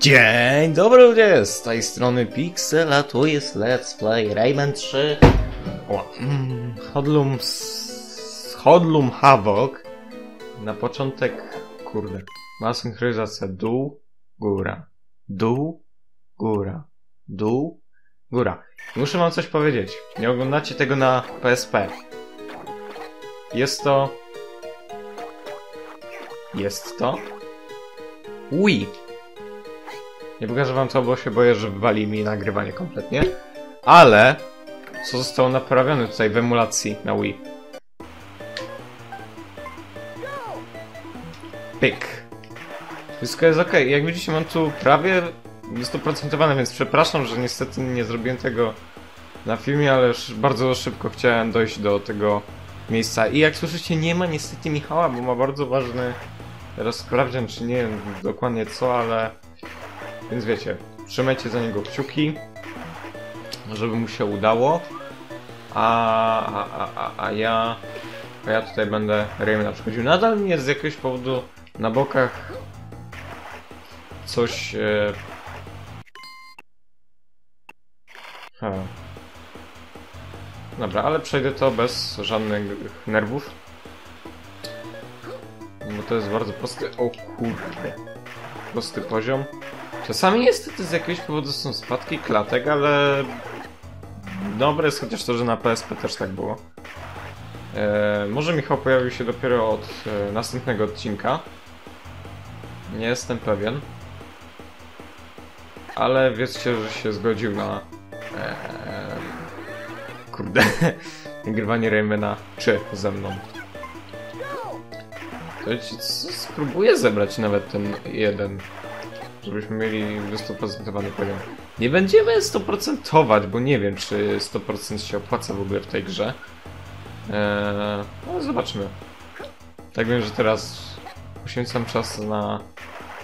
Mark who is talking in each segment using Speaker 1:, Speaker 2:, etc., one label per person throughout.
Speaker 1: Dzień dobry ludzie, z tej strony Pixel, a tu jest Let's Play Rayman 3 o, mm, Hodlum Hodlum Havoc. Na początek, kurde, ma synchronizacja dół, góra, dół, góra, dół, góra. Muszę wam coś powiedzieć, nie oglądacie tego na PSP Jest to... Jest to... Wii nie pokażę wam co, bo się boję, że wywali mi nagrywanie kompletnie. Ale co zostało naprawione tutaj w emulacji na Wii. Pyk. Wszystko jest ok. Jak widzicie mam tu prawie 100% więc przepraszam, że niestety nie zrobiłem tego na filmie, ale bardzo szybko chciałem dojść do tego miejsca. I jak słyszycie nie ma niestety Michała, bo ma bardzo ważny... Teraz sprawdziam czy nie wiem dokładnie co, ale... Więc wiecie, trzymajcie za niego kciuki, żeby mu się udało. A, a, a, a, ja. A ja tutaj będę Raymana przechodził. Nadal mnie z jakiegoś powodu na bokach coś. E... Ha. Dobra, ale przejdę to bez żadnych nerwów. Bo to jest bardzo prosty. O kurde. Prosty poziom. Czasami niestety z jakiegoś powodu są spadki klatek, ale dobre jest chociaż to, że na PSP też tak było. E, może Michał pojawił się dopiero od e, następnego odcinka. Nie jestem pewien. Ale wiedzcie, że się zgodził na e, kurde nagrywanie Raymana 3 ze mną. To spróbuję zebrać nawet ten jeden żebyśmy mieli wystoprocentowany poziom. Nie będziemy 100%ować, bo nie wiem, czy 100% się opłaca w ogóle w tej grze. Eee, ale zobaczymy. Tak wiem, że teraz poświęcam czas na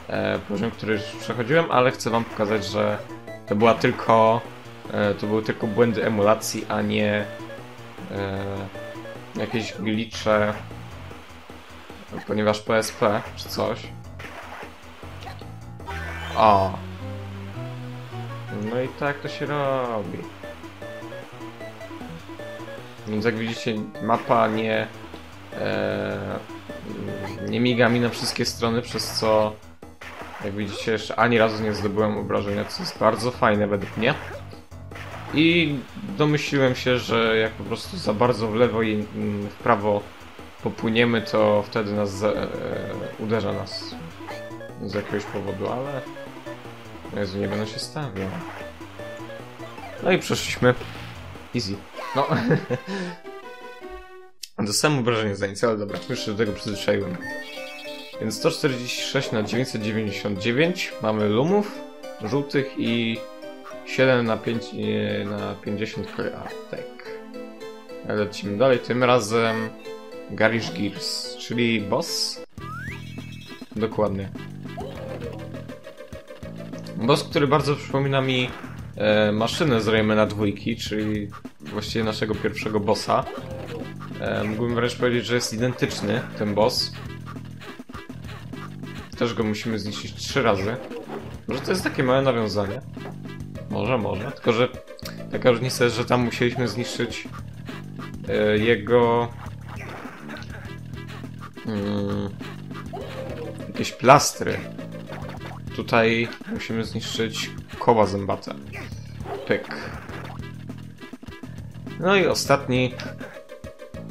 Speaker 1: e, poziom, który już przechodziłem, ale chcę wam pokazać, że to była tylko e, to były tylko błędy emulacji, a nie e, jakieś glitche ponieważ PSP czy coś o. No i tak to się robi. Więc jak widzicie, mapa nie... E, nie miga mi na wszystkie strony, przez co... Jak widzicie, jeszcze ani razu nie zdobyłem obrażenia, co jest bardzo fajne według mnie. I domyśliłem się, że jak po prostu za bardzo w lewo i w prawo popłyniemy, to wtedy nas e, uderza nas z jakiegoś powodu, ale... Jezu, nie będę się stawiał. No i przeszliśmy. Easy. No. Dostałem obrażenie za nic, ale dobra, już się do tego przyzwyczaiłem. Więc 146 na 999 mamy lumów żółtych i 7 na 5 nie, na 50 kratek. Lecimy dalej, tym razem Garish Gears, czyli boss. Dokładnie. Boss, który bardzo przypomina mi e, maszynę z Raymana dwójki, czyli właściwie naszego pierwszego bossa. E, mógłbym wręcz powiedzieć, że jest identyczny ten boss. Też go musimy zniszczyć trzy razy. Może to jest takie małe nawiązanie? Może, może. Tylko, że taka różnica jest, że tam musieliśmy zniszczyć e, jego... Mm, jakieś plastry. Tutaj musimy zniszczyć koła zębate. Pyk. No i ostatni.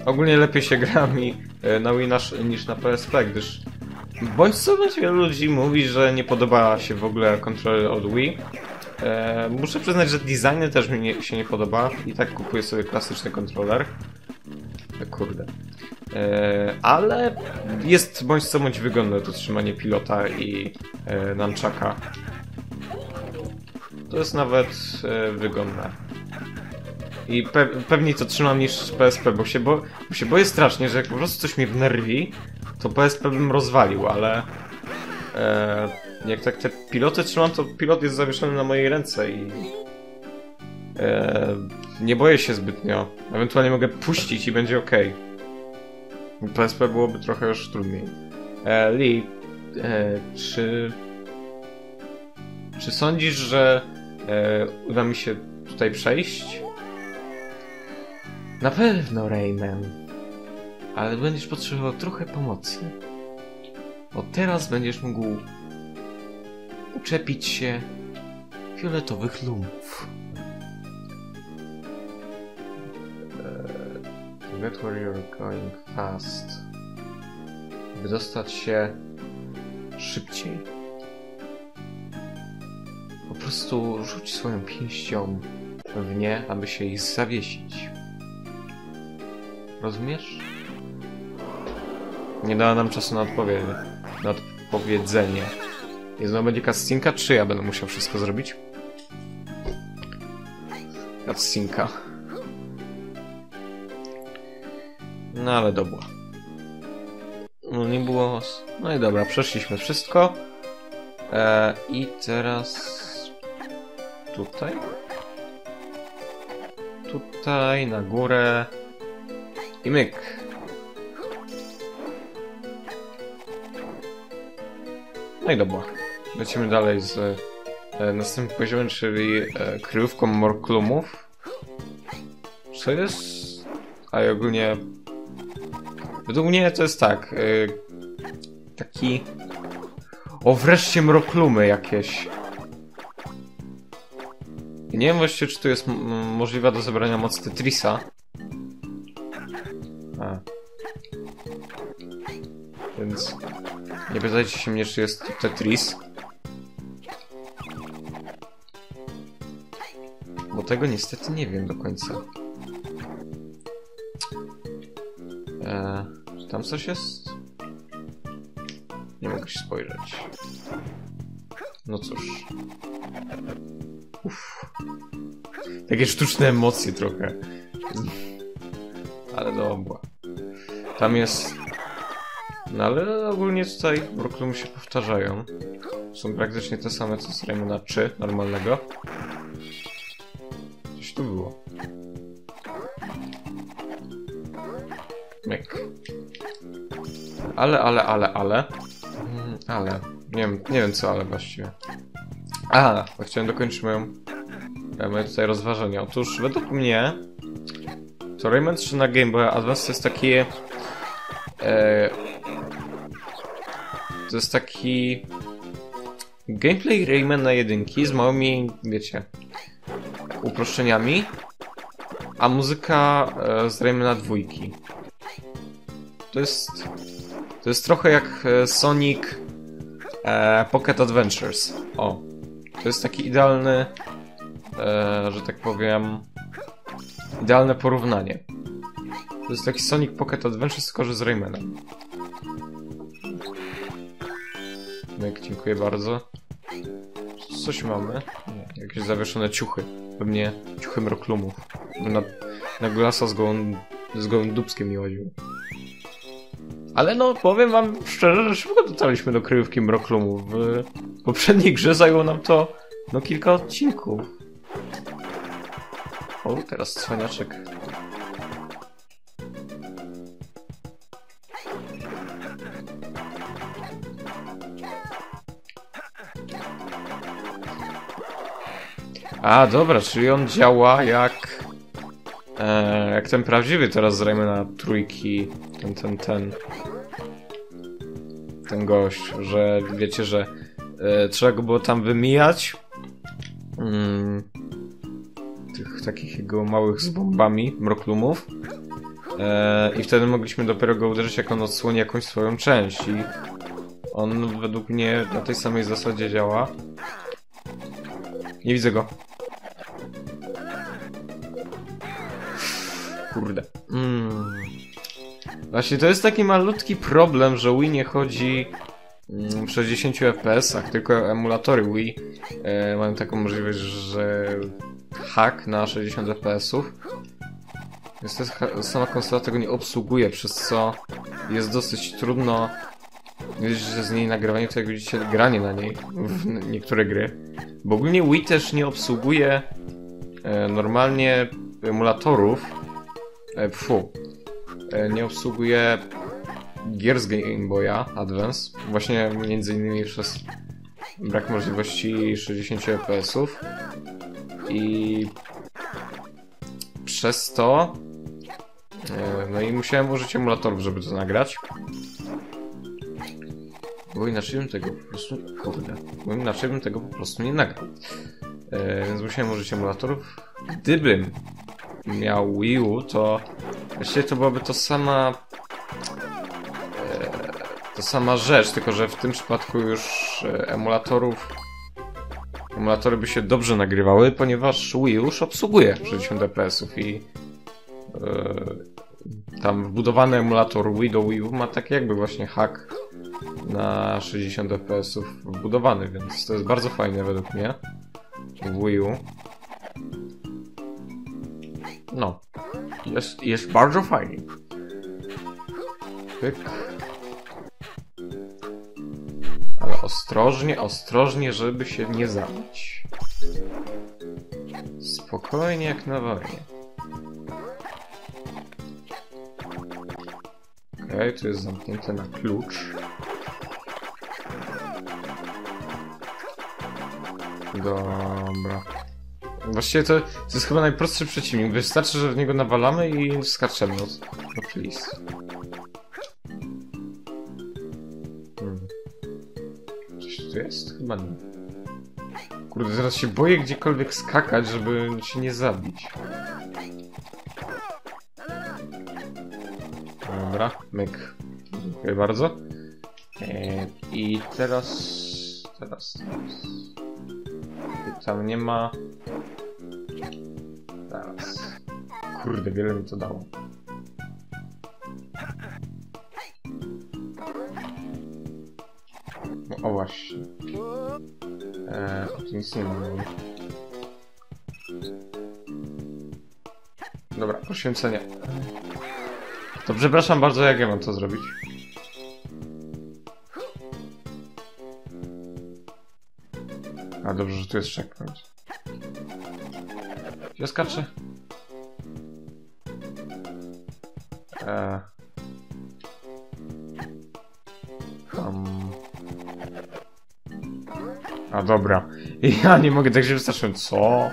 Speaker 1: Ogólnie lepiej się gra mi e, na Wii nasz- niż na PSP, gdyż bądź co bądź wielu ludzi mówi, że nie podoba się w ogóle kontroler od Wii. E, muszę przyznać, że designy też mi nie, się nie podoba i tak kupuję sobie klasyczny kontroler. E, Kurde. E, ale jest bądź co bądź wygodne to trzymanie pilota i e, nunchucka. To jest nawet e, wygodne. I pe pewniej to trzymam niż PSP, bo się, bo, bo się boję strasznie, że jak po prostu coś mnie wnerwi, to PSP bym rozwalił, ale e, jak tak te piloty trzymam, to pilot jest zawieszony na mojej ręce i e, nie boję się zbytnio. Ewentualnie mogę puścić i będzie ok. PSP byłoby trochę już trudniej. E, Lee, e, czy Czy sądzisz, że e, uda mi się tutaj przejść? Na pewno, Rayman. Ale będziesz potrzebował trochę pomocy. Od teraz będziesz mógł uczepić się fioletowych lumów. Get where you're going fast. By dostać się szybciej. Po prostu rzuć swoją pięścią w nie, aby się ich zawiesić. Rozumiesz? Nie dała nam czasu na odpowiedź. Na odpowiedzenie. I znowu będzie cutscenka, czy ja będę musiał wszystko zrobić? Cutscenka. No ale dobra. No nie było... No i dobra, przeszliśmy wszystko. E, I teraz... Tutaj? Tutaj, na górę. I myk. No i dobra. Lecimy dalej z e, następnym poziomem, czyli e, kryjówką Morklumów. Co jest? A i ogólnie... Według mnie to jest tak. E, taki... O, wreszcie Mroklumy jakieś. Nie wiem właściwie, czy tu jest możliwa do zebrania moc Tetrisa. A. Więc nie pytajcie się mnie, czy jest to Tetris. Bo tego niestety nie wiem do końca. Tam coś jest? Nie mogę się spojrzeć. No cóż. Uff. Takie sztuczne emocje trochę. Ale dobra. Tam jest... No ale ogólnie tutaj Brooklyn się powtarzają. Są praktycznie te same co z Raymona 3 normalnego. Ale, ale, ale, ale. Mm, Ale. Nie wiem, nie wiem co ale właściwie. A, chciałem dokończyć moją e, moje tutaj rozważenia. Otóż według mnie to Rayman 3 na Game Boy Advance to jest takie e, to jest taki gameplay Rayman na jedynki z małymi, wiecie, uproszczeniami, a muzyka e, z Raymana dwójki. To jest to jest trochę jak e, Sonic e, Pocket Adventures. O, to jest taki idealny, e, że tak powiem, idealne porównanie. To jest taki Sonic Pocket Adventures, tylko że z Raymanem. Myk, dziękuję bardzo. Coś mamy? Nie, jakieś zawieszone ciuchy. Pewnie ciuchy mroklumów. Na, na glasa z gołą, z gołym dubskiem nie łaziły. Ale no, powiem wam szczerze, że szybko dotarliśmy do kryjówki mroklumów. W poprzedniej grze zajęło nam to no kilka odcinków. O, teraz cwaniaczek. A, dobra, czyli on działa jak... E, jak ten prawdziwy teraz z Raymana trójki. Ten, ten, ten. Ten gość, że wiecie, że e, trzeba go było tam wymijać. Mm, tych takich jego małych z bombami, mroklumów. E, I wtedy mogliśmy dopiero go uderzyć, jak on odsłoni jakąś swoją część. I on według mnie na tej samej zasadzie działa. Nie widzę go. Kurde. Mm. Właśnie to jest taki malutki problem, że Wii nie chodzi mm, przy 10 FPS-ach, tylko emulatory Wii e, mają taką możliwość, że hack na 60 FPS-ów. Niestety sama konsola tego nie obsługuje, przez co jest dosyć trudno że z niej nagrywanie, to jak widzicie granie na niej w niektóre gry. Bo ogólnie Wii też nie obsługuje e, normalnie emulatorów. E, fu. E, nie obsługuje gier z Game Boya Advance. Właśnie między innymi przez brak możliwości 60 fps i przez to e, no i musiałem użyć emulatorów, żeby to nagrać. Bo inaczej bym tego po prostu... Kurde. Bo inaczej bym tego po prostu nie nagrał. Więc musiałem użyć emulatorów. Gdybym miał Wii U, to właściwie to byłaby to sama e, to sama rzecz, tylko że w tym przypadku już e, emulatorów emulatory by się dobrze nagrywały, ponieważ Wii już obsługuje 60 fps i e, tam wbudowany emulator Wii do Wii U ma tak jakby właśnie hack na 60 fps wbudowany, więc to jest bardzo fajne według mnie w Wii U. No. Jest, jest bardzo fajnie. Pyk. Ale ostrożnie, ostrożnie, żeby się nie zabić. Spokojnie jak na wojnie. Okej, okay, tu jest zamknięte na klucz. Dobra. Właściwie to, to jest chyba najprostszy przeciwnik. Wystarczy, że w niego nawalamy i skaczemy. No, please. Hmm. Coś tu jest? Chyba nie. Kurde, zaraz się boję gdziekolwiek skakać, żeby się nie zabić. Dobra, myk. Dziękuję bardzo. Eee, I teraz... Teraz... teraz. Tam nie ma... Kurde, wiele mi to dało. No, o właśnie. Eee, o tym nic nie mówię. Dobra, poświęcenie. To przepraszam bardzo, jak ja mam to zrobić? A dobrze, że tu jest checkpoint. Ja skaczę. Um. A dobra. Ja nie mogę, tak się wystraszyłem. Co?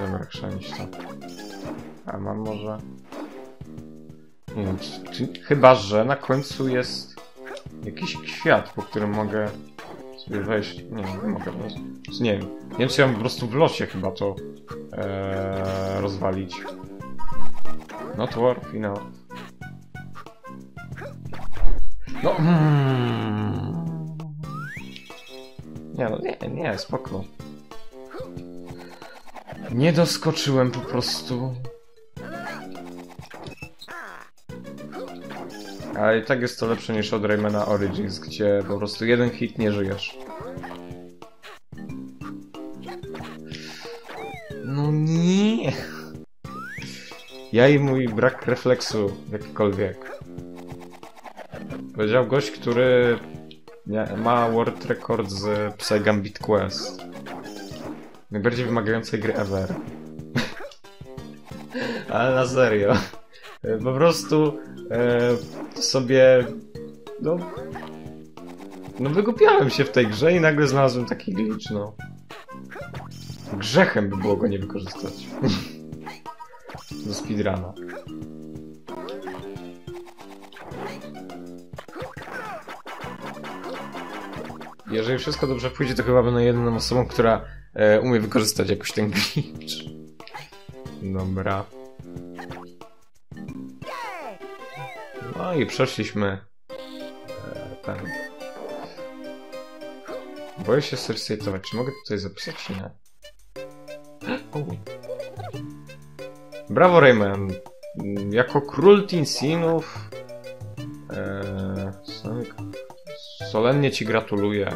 Speaker 1: Dobra, chrzanić to. A mam może... Nie wiem, czy, czy, chyba, że na końcu jest jakiś kwiat, po którym mogę sobie wejść. Nie, nie mogę wejść. Nie wiem. Nie wiem, czy ja mam po prostu w losie chyba to ee, rozwalić. Not worth enough. No. Mm. Nie, no nie, nie, spoko. Nie doskoczyłem po prostu. Ale i tak jest to lepsze niż od Raymana Origins, gdzie po prostu jeden hit nie żyjesz. No nie. Ja i mój brak refleksu jakikolwiek. Powiedział gość, który ma world record z Psy Gambit Quest. Najbardziej wymagającej gry ever. Ale na serio. Po prostu e, sobie no no wygłupiałem się w tej grze i nagle znalazłem taki glitch, no. Grzechem by było go nie wykorzystać. Do speedruna. Jeżeli wszystko dobrze pójdzie, to chyba będę jedyną osobą, która e, umie wykorzystać jakoś ten glitch. Dobra. No i przeszliśmy e, ten. Boję się sersejtować. Czy mogę tutaj zapisać, nie? Brawo, Rayman. Jako król Tinsinów e, solennie ci gratuluję.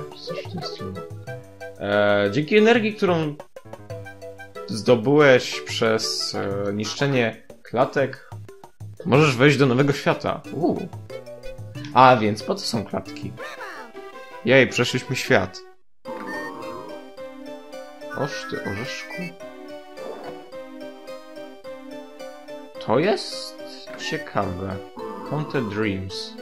Speaker 1: E, dzięki energii, którą zdobyłeś przez e, niszczenie klatek, możesz wejść do nowego świata. Uu. A więc po co są klatki? Jej, przeszliśmy świat. Oż ty orzeszku. To jest ciekawe. Haunted Dreams.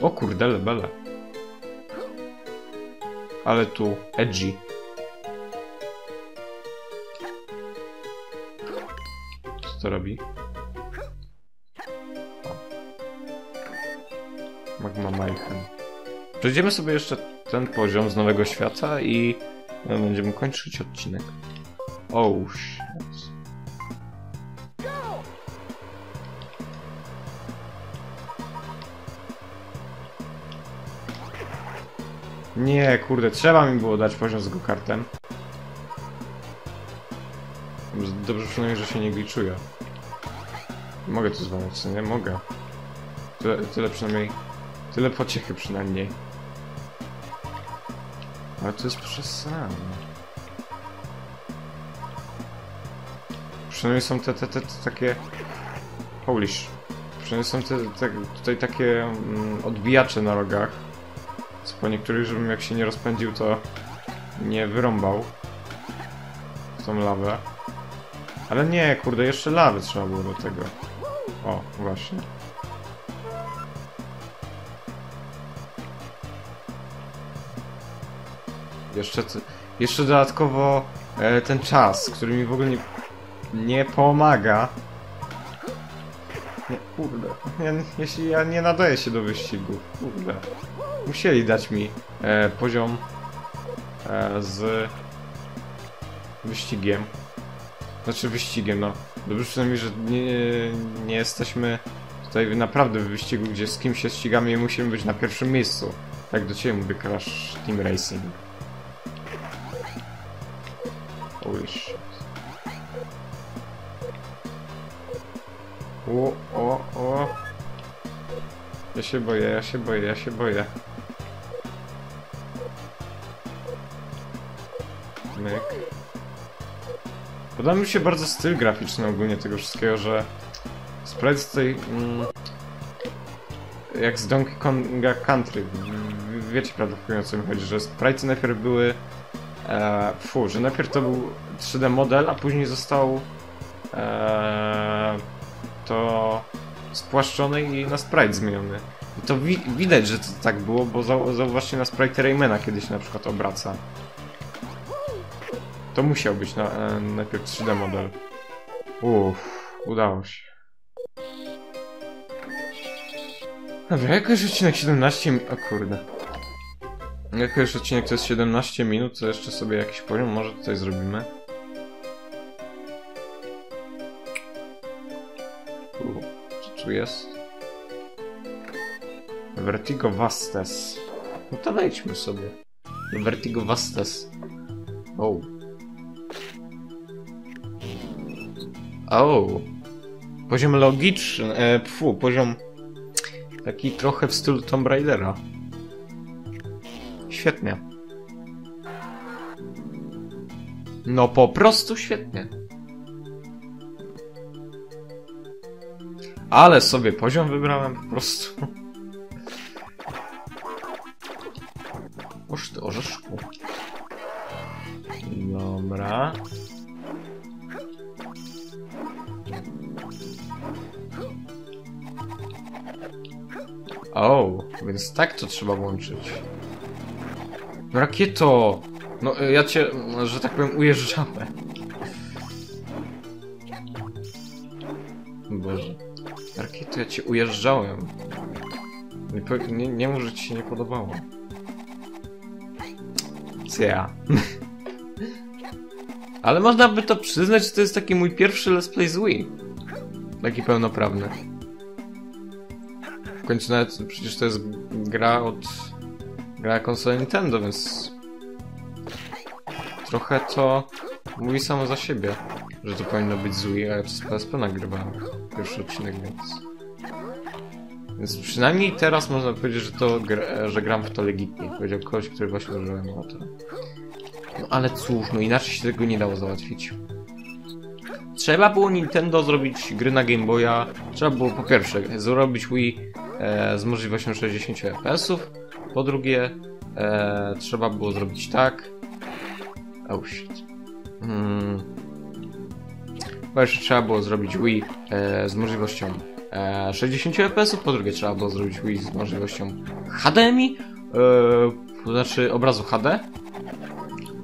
Speaker 1: O kurde, lebele. Ale tu edgy. Co to robi? Magma Mayhem. Przejdziemy sobie jeszcze ten poziom z Nowego Świata i będziemy kończyć odcinek. Oh shit. Nie, kurde, trzeba mi było dać poziom z go-kartem. Dobrze przynajmniej, że się nie glitchuje. Mogę to zwalniać, nie? Mogę. Tyle, tyle przynajmniej... Tyle pociechy przynajmniej. Ale to jest przesadzone. Przynajmniej są te, te, te, te takie... Polish. Przynajmniej są te, te tutaj takie mm, odbijacze na rogach. Co po niektórych, żebym jak się nie rozpędził, to nie wyrąbał w tą lawę. Ale nie, kurde, jeszcze lawy trzeba było do tego. O, właśnie. Jeszcze, jeszcze dodatkowo e, ten czas, który mi w ogóle nie, nie pomaga. Nie, kurde. Ja, jeśli ja nie nadaję się do wyścigu, kurde. Musieli dać mi e, poziom e, z wyścigiem. Znaczy wyścigiem, no. Dobrze przynajmniej, że nie, nie jesteśmy tutaj naprawdę w wyścigu, gdzie z kim się ścigamy i musimy być na pierwszym miejscu. Tak do ciebie mówię Crash Team Racing. Holy O, o, o. Ja się boję, ja się boję, ja się boję. Myk. Podoba mi się bardzo styl graficzny ogólnie tego wszystkiego, że sprite tutaj mm, jak z Donkey Konga Country. Wiecie prawdopodobnie o co mi chodzi, że sprite najpierw były e, fu, że najpierw to był 3D model, a później został e, to spłaszczony i na sprite zmieniony. I to wi widać, że to tak było, bo zau zauważcie na sprite Raymana kiedyś na przykład obraca. To musiał być na, e, najpierw 3D model. Uff, udało się. Dobra, jako już odcinek 17 mi- O kurde. Jako już odcinek to jest 17 minut, to jeszcze sobie jakiś poziom może tutaj zrobimy. Tu jest? Vertigo Vastes. No to wejdźmy sobie. Vertigo Vastes. O. O. Poziom logiczny, e, pfu, poziom taki trochę w stylu Tomb Raidera. Świetnie. No po prostu świetnie. Ale sobie poziom wybrałem po prostu. Oż ty orzeszku. Dobra. O, więc tak to trzeba łączyć. Rakieto! No, y, ja cię, że tak powiem, ujeżdżałem. Boże. Rakieto, ja cię ujeżdżałem. Nie, nie, nie ci się nie podobało. Co ja? Ale można by to przyznać, że to jest taki mój pierwszy let's play z Wii. Taki pełnoprawny. W końcu nawet przecież to jest gra od... Gra na konsolę Nintendo, więc... Trochę to mówi samo za siebie, że to powinno być z Wii, a ja przez PSP nagrywałem pierwszy odcinek, więc... Więc przynajmniej teraz można powiedzieć, że to że gram w to legitnie. Powiedział ktoś, który właśnie użyłem o to. No ale cóż, no inaczej się tego nie dało załatwić. Trzeba było Nintendo zrobić gry na Game Boya. Trzeba było po pierwsze zrobić Wii e, z możliwością 60 FPS-ów. Po drugie, e, trzeba było zrobić tak. Oh shit. Hmm. Po pierwsze trzeba było zrobić Wii z możliwością e, 60 fps, po drugie trzeba było zrobić Wii z możliwością HDMI, e, to znaczy obrazu HD.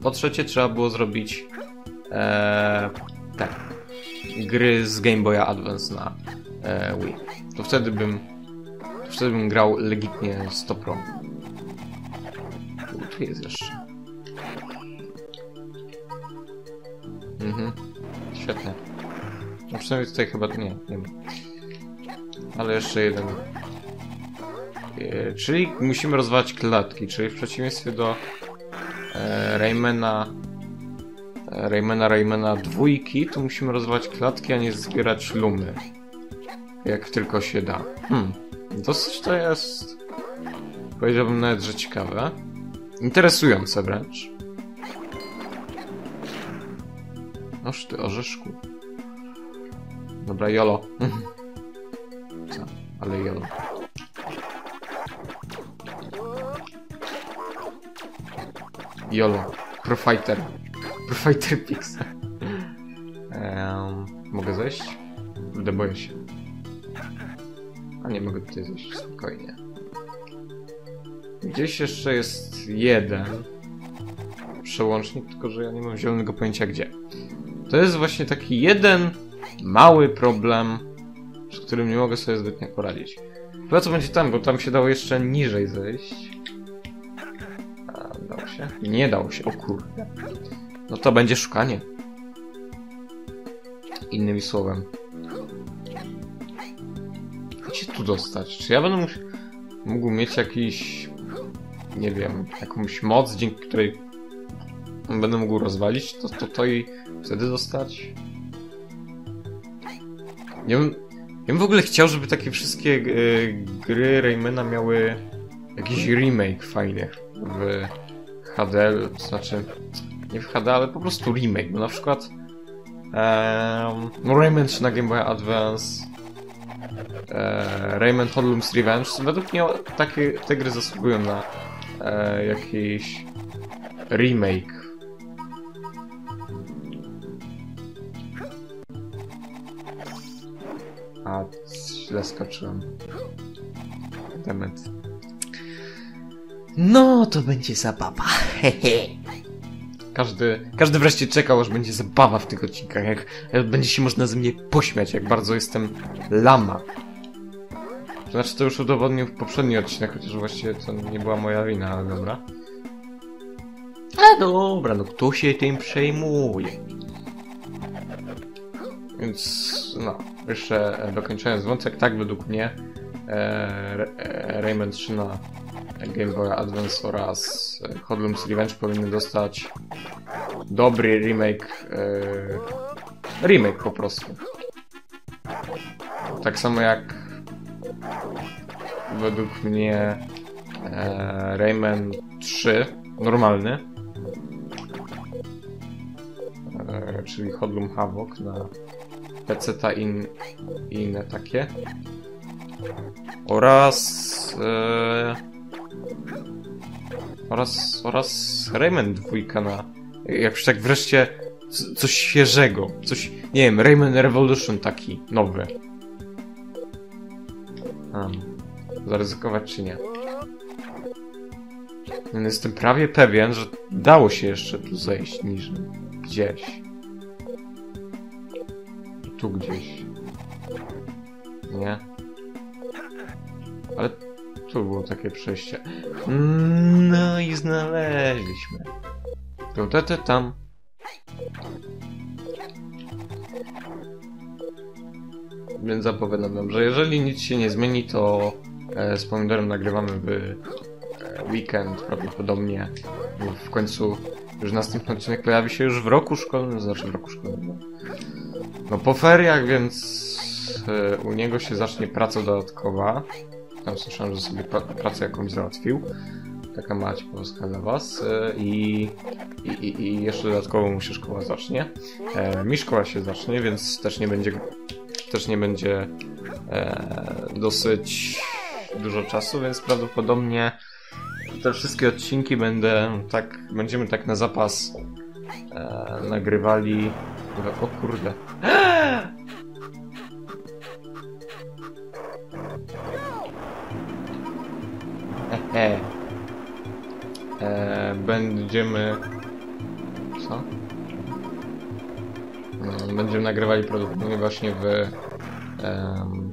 Speaker 1: Po trzecie trzeba było zrobić e, te gry z Game Boya Advance na e, Wii. To wtedy bym to wtedy bym grał legitnie 100 Pro. Tu jest jeszcze. Mhm. Świetnie. Przynajmniej tutaj chyba nie, nie ma. Ale jeszcze jeden. E, czyli musimy rozwalać klatki, czyli w przeciwieństwie do e, Raymana e, Raymana Raymana dwójki, to musimy rozwalać klatki, a nie zbierać lumy. Jak tylko się da. Hmm. Dosyć to jest... Powiedziałbym nawet, że ciekawe. Interesujące wręcz. Noż ty orzeszku. Dobra, jolo. Ale jolo. Jolo. Profighter. Profighter Pixel. Um, mogę zejść? Kurde, boję się. A nie mogę tutaj zejść spokojnie. Gdzieś jeszcze jest jeden przełącznik, tylko że ja nie mam zielonego pojęcia gdzie. To jest właśnie taki jeden mały problem, z którym nie mogę sobie zbytnio poradzić. Chyba co będzie tam, bo tam się dało jeszcze niżej zejść. A, dało się? Nie dało się, o kurde. No to będzie szukanie. Innymi słowem. Jak się tu dostać? Czy ja będę mógł, mógł mieć jakiś... Nie wiem, jakąś moc, dzięki której będę mógł rozwalić to, to, to i wtedy dostać? Ja bym, ja bym w ogóle chciał, żeby takie wszystkie y, gry Raymana miały jakiś remake fajny w HD, to znaczy nie w HD, ale po prostu remake, bo na przykład um, Rayman 3 na Game Boy Advance e, Rayman Hoodlum's Revenge, według mnie takie, te gry zasługują na e, jakiś remake źle skoczyłem. Demet.
Speaker 2: No, to będzie zabawa. Hehe.
Speaker 1: Każdy, każdy wreszcie czekał, aż będzie zabawa w tych odcinkach, jak, jak będzie się można ze mnie pośmiać, jak bardzo jestem lama. Znaczy, to już udowodnił w poprzedni odcinek, chociaż właściwie to nie była moja wina, ale dobra.
Speaker 2: A dobra, no kto się tym przejmuje?
Speaker 1: Więc, no, jeszcze dokończając wątek, tak według mnie e, e, Rayman 3 na Game Boy Advance oraz Hoodlum's Revenge powinny dostać dobry remake e, remake po prostu. Tak samo jak według mnie e, Rayman 3 normalny e, czyli Hoodlum Havoc na PC in, i inne takie. Oraz e, oraz oraz Rayman 2 na jak już tak wreszcie coś świeżego, coś, nie wiem, Rayman Revolution taki nowy. Um, zaryzykować czy nie? Jestem prawie pewien, że dało się jeszcze tu zejść niżej. Gdzieś. Tu gdzieś. Nie? Ale tu było takie przejście. No i znaleźliśmy. Te, tam. Więc zapowiadam wam, że jeżeli nic się nie zmieni, to e, z Pomidorem nagrywamy w weekend prawdopodobnie. W końcu już następny odcinek pojawi się już w roku szkolnym, znaczy w roku szkolnym. no. Po feriach, więc e, u niego się zacznie praca dodatkowa. Tam słyszałem, że sobie pra pracę jakąś załatwił. Taka mała ciekawostka dla was. E, i, i, I jeszcze dodatkowo mu się szkoła zacznie. E, mi szkoła się zacznie, więc też nie będzie też nie będzie e, dosyć dużo czasu, więc prawdopodobnie te wszystkie odcinki będę tak, będziemy tak na zapas e, nagrywali. O kurde. E, e, będziemy. Co? No, będziemy nagrywali prawdopodobnie właśnie w um,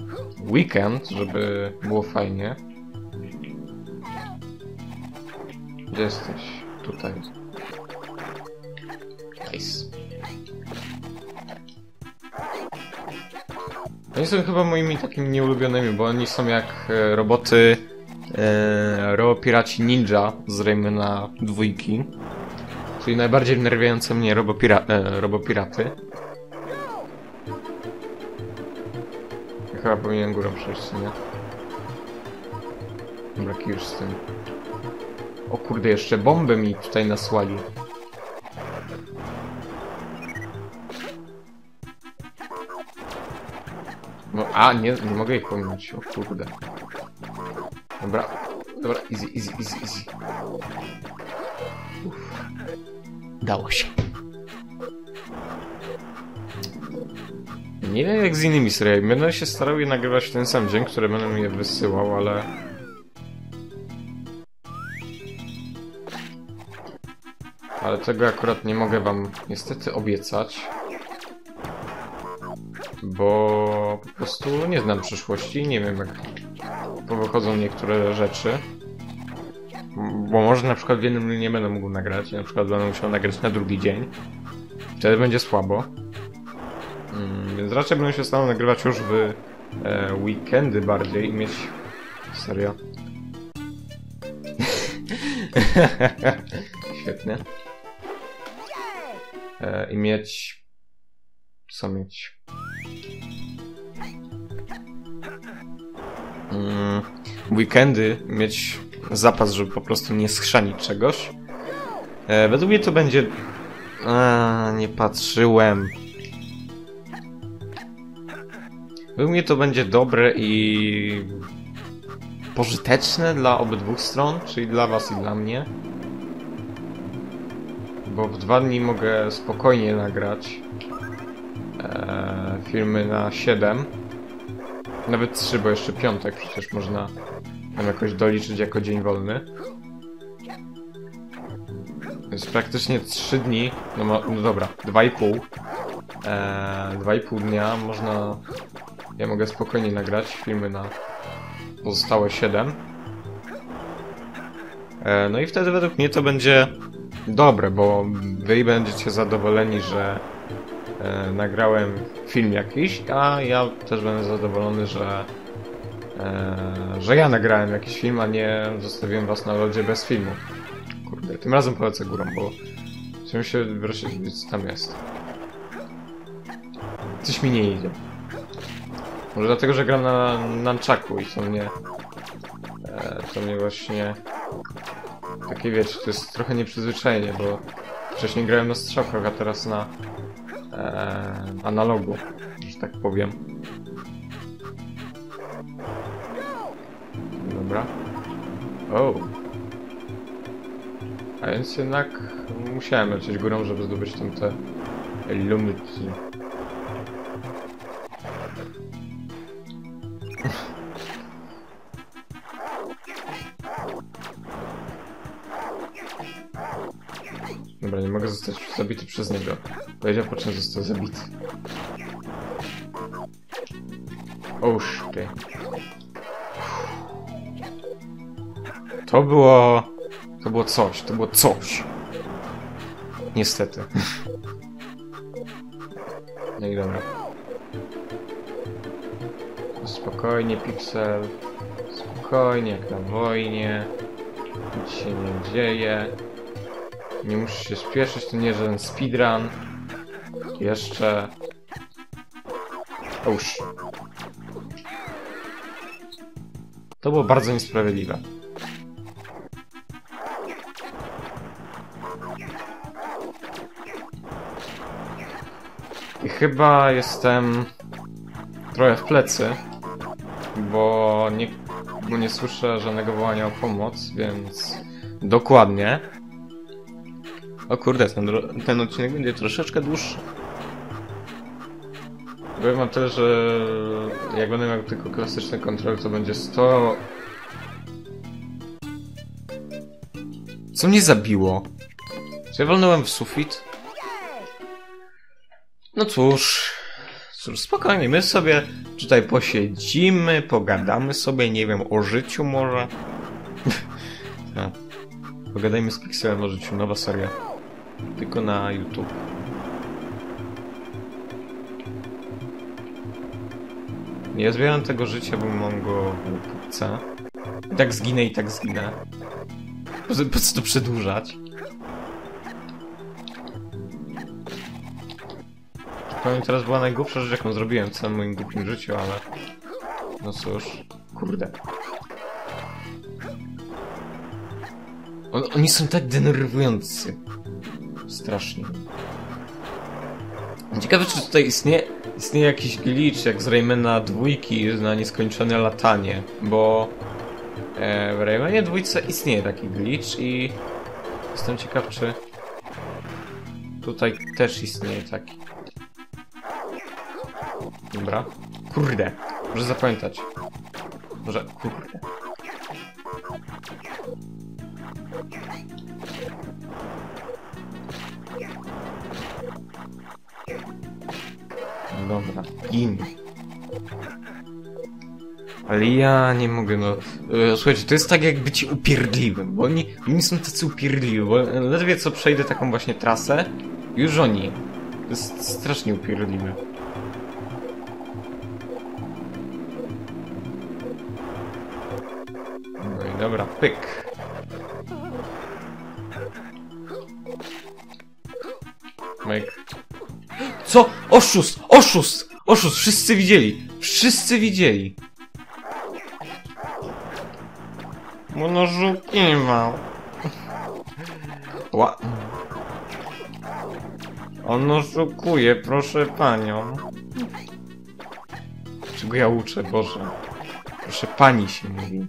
Speaker 1: weekend, żeby było fajnie. Gdzie jesteś? Tutaj. Nice. Oni są chyba moimi takimi nieulubionymi, bo oni są jak e, roboty e, robopiraci ninja z Raymana dwójki. Czyli najbardziej wnerwiające mnie robopira e, robopiraty. Ja chyba powinienem górą przejść, nie? Dobra, już z tym. O kurde, jeszcze bombę mi tutaj nasłali. No, a, nie, nie mogę ich pominąć, o kurde. Dobra, dobra, easy, easy, easy, easy. Uff. Dało się. Nie wiem jak z innymi seriami. Będę się starał je nagrywać w ten sam dzień, który będę je wysyłał, ale... Ale tego akurat nie mogę wam niestety obiecać. Bo po prostu nie znam przyszłości, nie wiem jak powychodzą niektóre rzeczy. Bo może na przykład w jednym dniu nie będę mógł nagrać, na przykład będę musiał nagrać na drugi dzień. Wtedy będzie słabo. Mm, więc raczej będę się starał nagrywać już w e, weekendy bardziej i mieć... Serio? Świetnie. E, I mieć... Co mieć? Mm, weekendy mieć zapas, żeby po prostu nie schrzanić czegoś. E, według mnie to będzie... A, nie patrzyłem. Według mnie to będzie dobre i pożyteczne dla obydwu stron, czyli dla was i dla mnie. Bo w dwa dni mogę spokojnie nagrać e, filmy na 7. Nawet 3, bo jeszcze piątek przecież można tam jakoś doliczyć jako dzień wolny. Więc praktycznie 3 dni, no, no dobra, 2,5. Eee, 2,5 dnia można. Ja mogę spokojnie nagrać filmy na pozostałe 7. E, no i wtedy według mnie to będzie dobre, bo wy będziecie zadowoleni, że e, nagrałem film jakiś, a ja też będę zadowolony, że e, że ja nagrałem jakiś film, a nie zostawiłem was na lodzie bez filmu. Kurde, tym razem polecę górą, bo chciałem się wreszcie co tam jest. Coś mi nie idzie. Może dlatego, że gram na nunchaku i to mnie... E, to mnie właśnie... Takie wiecie, to jest trochę nieprzyzwyczajenie, bo wcześniej grałem na strzałkach, a teraz na e, analogu, że tak powiem. Dobra. O. A więc jednak musiałem lecieć górą, żeby zdobyć tam te lumyki. Dobra, nie mogę zostać zabity przez niego. Powiedział, po czym został zabity. O, ty. To było... To było coś, to było coś. Niestety. No i dobra. Spokojnie, Pixel. Spokojnie, jak na wojnie. Nic się nie dzieje. Nie musisz się spieszyć, to nie żaden speedrun. Jeszcze... Oż. To było bardzo niesprawiedliwe. I chyba jestem trochę w plecy, bo nie, bo nie słyszę żadnego wołania o pomoc, więc dokładnie. O kurde, ten, ten odcinek będzie troszeczkę dłuższy. Powiem wam tyle, że jak będę miał tylko klasyczny kontrol, to będzie 100... Co mnie zabiło? Czy ja walnąłem w sufit? No cóż... Cóż, spokojnie, my sobie tutaj posiedzimy, pogadamy sobie, nie wiem, o życiu może. A, pogadajmy z Pixelem o życiu, nowa seria. Tylko na YouTube. Nie zbieram tego życia, bo mam go w. I tak zginę, i tak zginę. Po po co to przedłużać? Powiem, teraz była najgłupsza rzecz, jaką zrobiłem w całym moim głupim życiu, ale... No cóż... Kurde. On, oni są tak denerwujący. Strasznie. Ciekawe, czy tutaj istnieje, istnieje jakiś glitch, jak z Raymana dwójki na nieskończone latanie, bo e, w Raymanie dwójce istnieje taki glitch i jestem ciekaw, czy tutaj też istnieje taki. Dobra. Kurde. Może zapamiętać. Może... Kurde. Gin. Ale ja nie mogę, no... E, Słuchajcie, to jest tak jakby ci upierdliwym, bo oni, oni są tacy upierdliwi, bo ledwie co przejdę taką właśnie trasę, już oni. To jest strasznie upierdliwe. No i dobra, pyk. Myk. Co? Oszust! Oszust! Oszust! Wszyscy widzieli! Wszyscy widzieli! Bo no żukiwał. Ła... On oszukuje, proszę panią. Czego ja uczę, Boże? Proszę pani się mówi.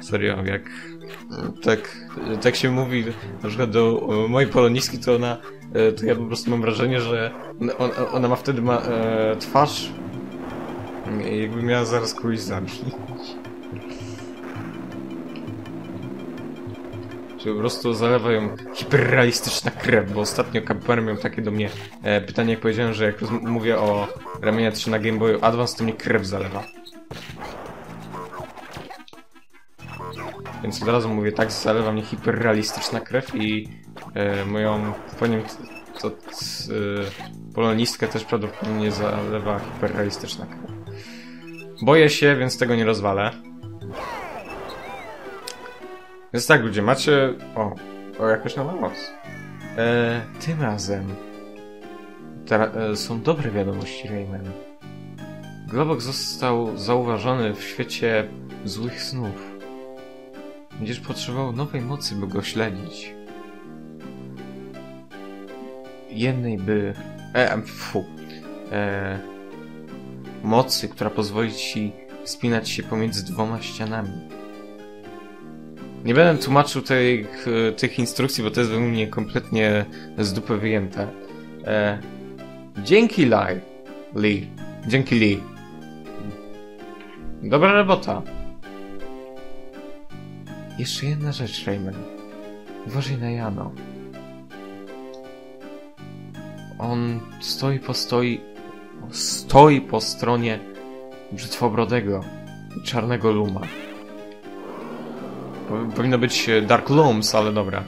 Speaker 1: Serio, jak tak, tak się mówi na przykład do mojej polonistki, to ona, to ja po prostu mam wrażenie, że on, ona ma wtedy ma e, twarz e, jakby miała zaraz kogoś zabić. Że po prostu zalewa ją hiperrealistyczna krew, bo ostatnio kaper miał takie do mnie e, pytanie, jak powiedziałem, że jak mówię o ramienia 3 na Game Boy Advance, to mnie krew zalewa. Więc od razu mówię, tak, zalewa mnie hiperrealistyczna krew i e, moją, powiem, to, e, polonistkę też prawdopodobnie zalewa hiperrealistyczna. Boję się, więc tego nie rozwalę. Więc tak, ludzie, macie... O, o jakąś nową moc. E, tym razem e, są dobre wiadomości, Rayman. Globok został zauważony w świecie złych snów. Będziesz potrzebował nowej mocy, by go śledzić. Jednej by... E, fu. E, mocy, która pozwoli ci wspinać się pomiędzy dwoma ścianami. Nie będę tłumaczył tych, tych instrukcji, bo to jest we mnie kompletnie z dupy wyjęte. E, dzięki Lee. Lee. Dzięki Lee. Dobra robota. Jeszcze jedna rzecz, Rayman. Uważaj na Jano. On stoi po stoi... Stoi po stronie brzytwobrodego i czarnego luma. Po- Powinno być e, Dark Looms, ale dobra.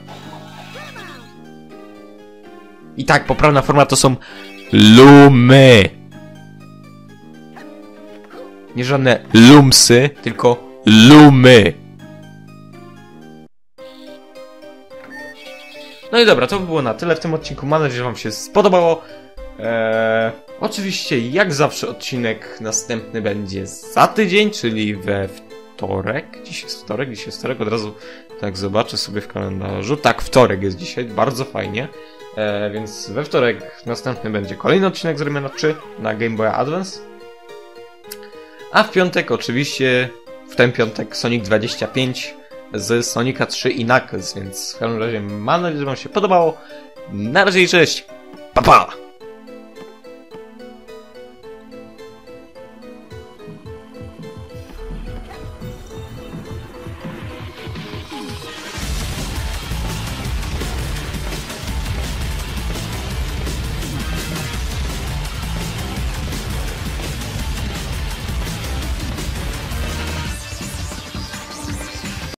Speaker 1: I tak, poprawna forma to są lumy. Nie żadne lumsy, tylko lumy. No i dobra, to by było na tyle w tym odcinku. Mam nadzieję, że Wam się spodobało. Eee, oczywiście, jak zawsze, odcinek następny będzie za tydzień, czyli we wtorek. Dziś jest wtorek, dziś jest wtorek, od razu tak zobaczę sobie w kalendarzu. Tak, wtorek jest dzisiaj, bardzo fajnie. E, więc we wtorek następny będzie kolejny odcinek z Rayman 3 na Game Boy Advance. A w piątek oczywiście, w ten piątek Sonic 25 z Sonika 3 i Knuckles, więc w każdym razie mam nadzieję, że Wam się podobało. Na razie i cześć, pa pa!